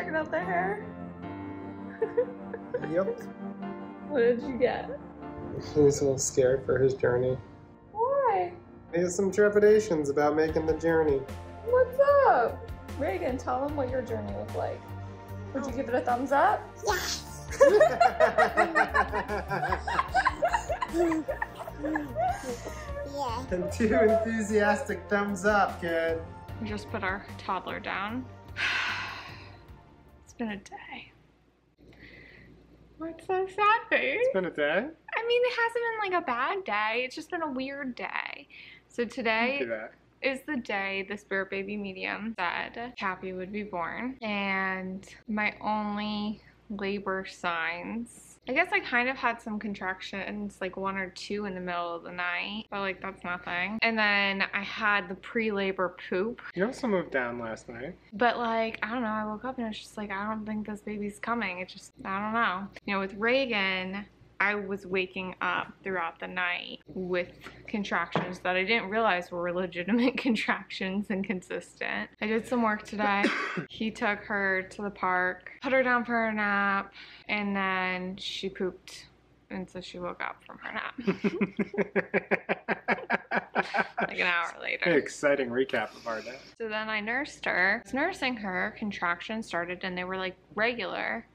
checking out the hair? Yep. What did you get? He was a little scared for his journey. Why? He has some trepidations about making the journey. What's up? Reagan, tell them what your journey was like. Would you give it a thumbs up? Yes. Yeah. and two enthusiastic thumbs up, kid. We just put our toddler down. Been a day. What's so sad, babe? It's been a day. I mean, it hasn't been like a bad day. It's just been a weird day. So today is the day the spirit baby medium said Cappy would be born. And my only labor signs. I guess I kind of had some contractions, like one or two in the middle of the night, but like that's nothing. And then I had the pre labor poop. You also moved down last night. But like, I don't know, I woke up and it's just like, I don't think this baby's coming. It's just, I don't know. You know, with Reagan, I was waking up throughout the night with contractions that I didn't realize were legitimate contractions and consistent. I did some work today. he took her to the park, put her down for a nap, and then she pooped. And so she woke up from her nap like an hour later. Exciting recap of our day. So then I nursed her. Nursing her, contractions started and they were like regular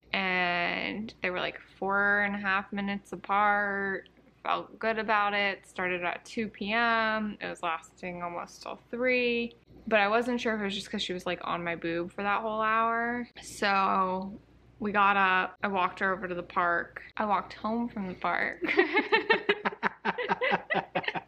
and they were like four and a half minutes apart. Felt good about it. Started at 2 p.m. It was lasting almost till 3. But I wasn't sure if it was just because she was like on my boob for that whole hour. So we got up. I walked her over to the park. I walked home from the park.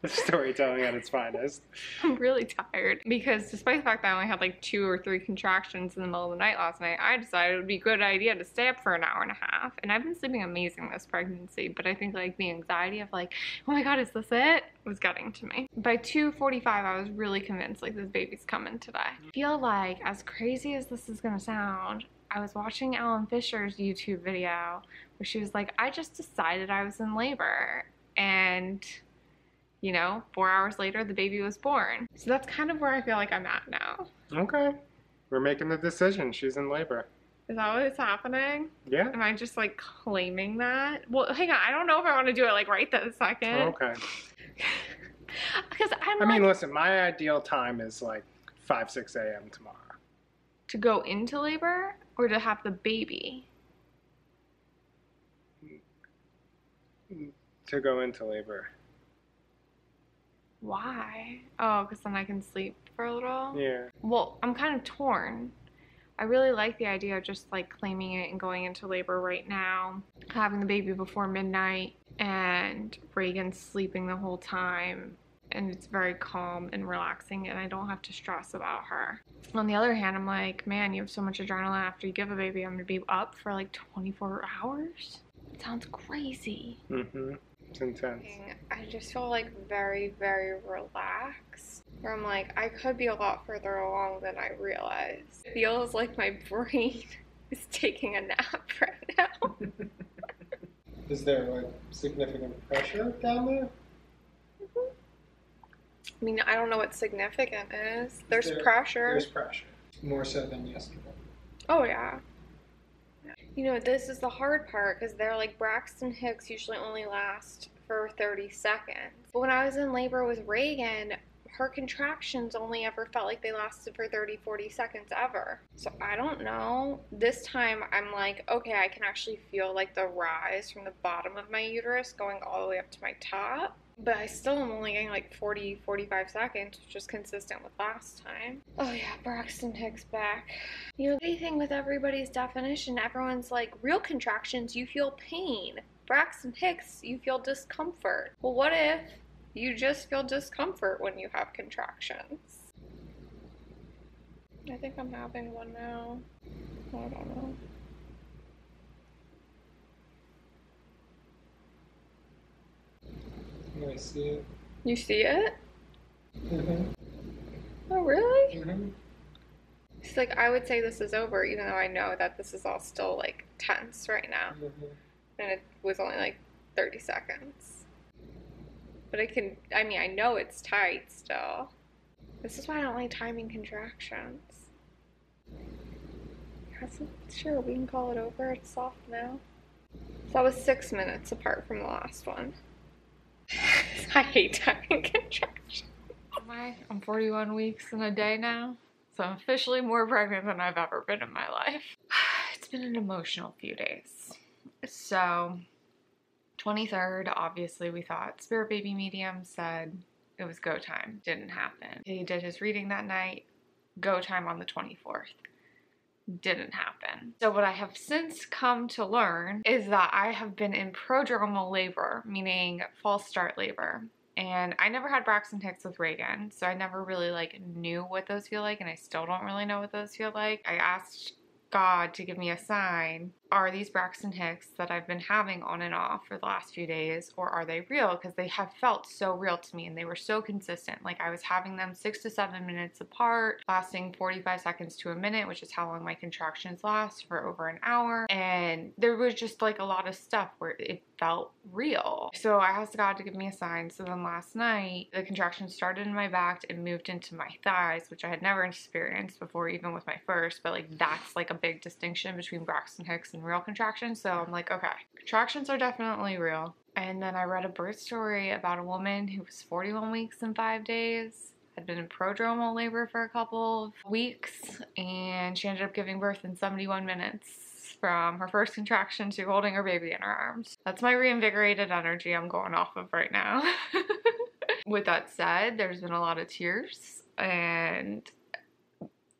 Storytelling at its finest. I'm really tired because despite the fact that I only had like two or three contractions in the middle of the night last night, I decided it would be a good idea to stay up for an hour and a half. And I've been sleeping amazing this pregnancy, but I think like the anxiety of like, oh my god, is this it? was getting to me. By 2:45, I was really convinced like this baby's coming today. I feel like as crazy as this is gonna sound, I was watching Ellen Fisher's YouTube video where she was like, I just decided I was in labor and you know, four hours later, the baby was born. So that's kind of where I feel like I'm at now. Okay. We're making the decision. She's in labor. Is that what is happening? Yeah. Am I just like claiming that? Well, hang on. I don't know if I want to do it like right this second. Okay. Because I'm I mean, listen, my ideal time is like 5, 6 a.m. tomorrow. to go into labor or to have the baby. To go into labor. Why? Oh, because then I can sleep for a little. Yeah. Well, I'm kind of torn. I really like the idea of just like claiming it and going into labor right now, having the baby before midnight, and Reagan sleeping the whole time. And it's very calm and relaxing, and I don't have to stress about her. On the other hand, I'm like, man, you have so much adrenaline after you give a baby. I'm gonna be up for like 24 hours. It sounds crazy. Mm-hmm. It's intense. I just feel like very, very relaxed. Where I'm like, I could be a lot further along than I realize. Feels like my brain is taking a nap right now. Is there like significant pressure down there? Mm-hmm. I mean, I don't know what significant is. There's There- pressure. There's pressure. More so than yesterday. Oh yeah. You know, this is the hard part because they're like Braxton Hicks usually only last for 30 seconds. But when I was in labor with Reagan, her contractions only ever felt like they lasted for 30, 40 seconds ever. So I don't know. This time I'm like, okay, I can actually feel like the rise from the bottom of my uterus going all the way up to my top. But I still am only getting like 40, 45 seconds, which is consistent with last time. Oh yeah, Braxton Hicks back. You know, the thing with everybody's definition, everyone's like, real contractions, you feel pain. Braxton Hicks, you feel discomfort. Well, what if you just feel discomfort when you have contractions? I think I'm having one now. I don't know. I see it. You see it? Mm-hmm. Oh, really? Mm-hmm. It's like, I would say this is over, even though I know that this is all still like tense right now. Mm-hmm. and it was only like 30 seconds. But I can, I mean, I know it's tight still. This is why I don't like timing contractions. Sure, we can call it over. It's soft now. So that was six minutes apart from the last one. I hate having contractions. I'm 41 weeks in a day now, so I'm officially more pregnant than I've ever been in my life. It's been an emotional few days. So, 23rd, obviously, we thought Spirit Baby Medium said it was go time. Didn't happen. He did his reading that night, go time on the 24th didn't happen. So what I have since come to learn is that I have been in prodromal labor, meaning false start labor. And I never had Braxton Hicks with Reagan, so I never really like knew what those feel like, and I still don't really know what those feel like. I asked God to give me a sign. Are these Braxton Hicks that I've been having on and off for the last few days, or are they real? Because they have felt so real to me and they were so consistent. Like I was having them six to seven minutes apart, lasting 45 seconds to a minute, which is how long my contractions last for over an hour. And there was just like a lot of stuff where it felt real. So I asked God to give me a sign. So then last night, the contractions started in my back and moved into my thighs, which I had never experienced before, even with my first. But like that's like a big distinction between Braxton Hicks and real contractions. So I'm like, okay, contractions are definitely real. And then I read a birth story about a woman who was 41 weeks and five days had been in prodromal labor for a couple of weeks and she ended up giving birth in 71 minutes from her first contraction to holding her baby in her arms. That's my reinvigorated energy I'm going off of right now. With that said, there's been a lot of tears and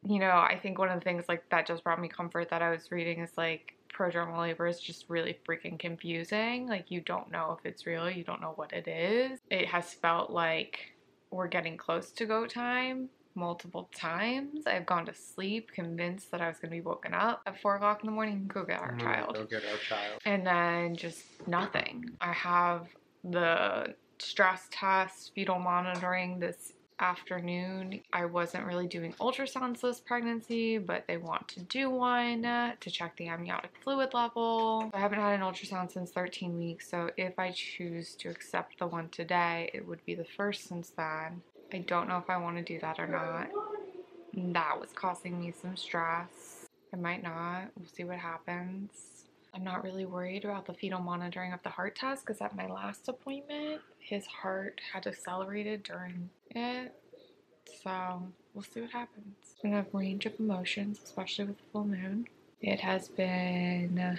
you know, I think one of the things like that just brought me comfort that I was reading is like prodromal labor is just really freaking confusing. Like you don't know if it's real, you don't know what it is. It has felt like we're getting close to go time multiple times. I've gone to sleep convinced that I was going to be woken up at four o'clock in the morning and go get our Mhm, child. Go get our child. And then just nothing. I have the stress test, fetal monitoring this afternoon. I wasn't really doing ultrasounds this pregnancy, but they want to do one uh, to check the amniotic fluid level. I haven't had an ultrasound since 13 weeks, so if I choose to accept the one today, it would be the first since then. I don't know if I want to do that or not. That was causing me some stress. I might not. We'll see what happens. I'm not really worried about the fetal monitoring of the heart test because at my last appointment, his heart had accelerated during it. So we'll see what happens. It's been a range of emotions, especially with the full moon. It has been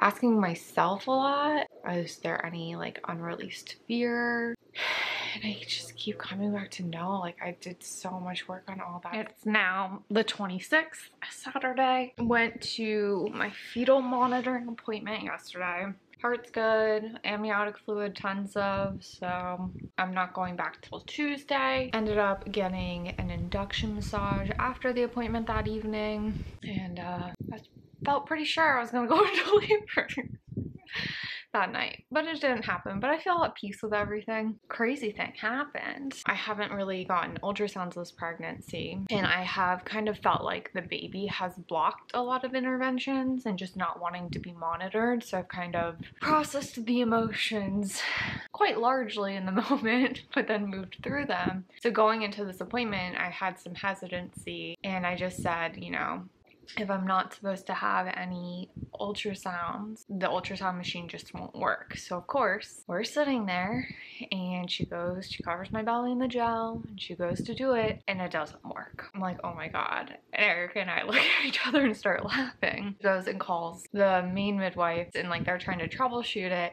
asking myself a lot. Is there any like unreleased fear? And I just keep coming back to no, like I did so much work on all that. It's now the 26th, Saturday. Went to my fetal monitoring appointment yesterday. Heart's good, amniotic fluid, tons of, so I'm not going back till Tuesday. Ended up getting an induction massage after the appointment that evening, and uh, I felt pretty sure I was gonna go into labor that night, but it didn't happen. But I feel at peace with everything. Crazy thing happened. I haven't really gotten ultrasounds this pregnancy, and I have kind of felt like the baby has blocked a lot of interventions and just not wanting to be monitored. So I've kind of processed the emotions quite largely in the moment, but then moved through them. So going into this appointment, I had some hesitancy, and I just said, you know, if I'm not supposed to have any ultrasounds, the ultrasound machine just won't work. So, of course, we're sitting there and she goes, she covers my belly in the gel and she goes to do it and it doesn't work. I'm like, oh my God. Eric and I look at each other and start laughing. Goes and calls the main midwife and like they're trying to troubleshoot it.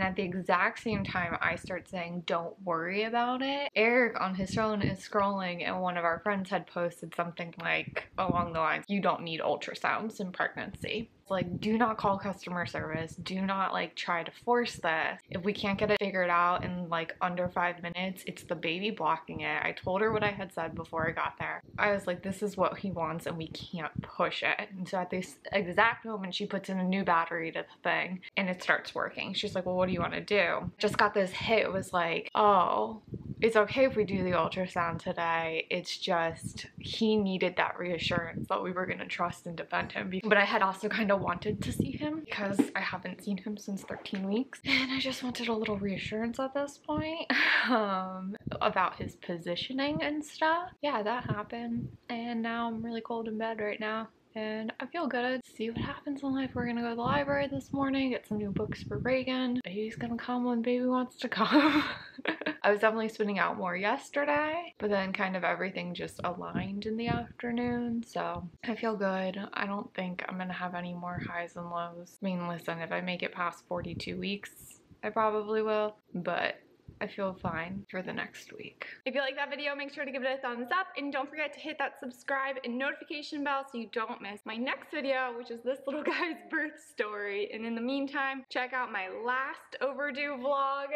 And at the exact same time, I start saying, Don't worry about it. Eric on his phone is scrolling, and one of our friends had posted something like along the lines, You don't need ultrasounds in pregnancy. Like, do not call customer service. Do not like try to force this. If we can't get it figured out in like under five minutes, it's the baby blocking it. I told her what I had said before I got there. I was like, This is what he wants, and we can't push it. And so at this exact moment, she puts in a new battery to the thing, and it starts working. She's like, Well, what do you want to do? Just got this hit. It was like, Oh, it's okay if we do the ultrasound today. It's just he needed that reassurance that we were going to trust and defend him. But I had also kind of wanted to see him because I haven't seen him since 13 weeks. And I just wanted a little reassurance at this point um, about his positioning and stuff. Yeah, that happened. And now I'm really cold in bed right now. and I feel good. See what happens in life. We're gonna go to the library this morning, get some new books for Reagan. Baby's gonna come when baby wants to come. I was definitely spinning out more yesterday, but then kind of everything just aligned in the afternoon. So I feel good. I don't think I'm gonna have any more highs and lows. I mean, listen, if I make it past 42 weeks, I probably will, but I feel fine for the next week. If you like that video, make sure to give it a thumbs up and don't forget to hit that subscribe and notification bell so you don't miss my next video, which is this little guy's birth story. And in the meantime, check out my last overdue vlog.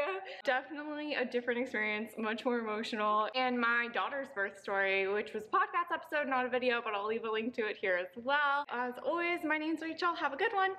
Definitely a different experience, much more emotional. And my daughter's birth story, which was podcast episode, not a video, but I'll leave a link to it here as well. As always, my name's Rachel. Have a good one.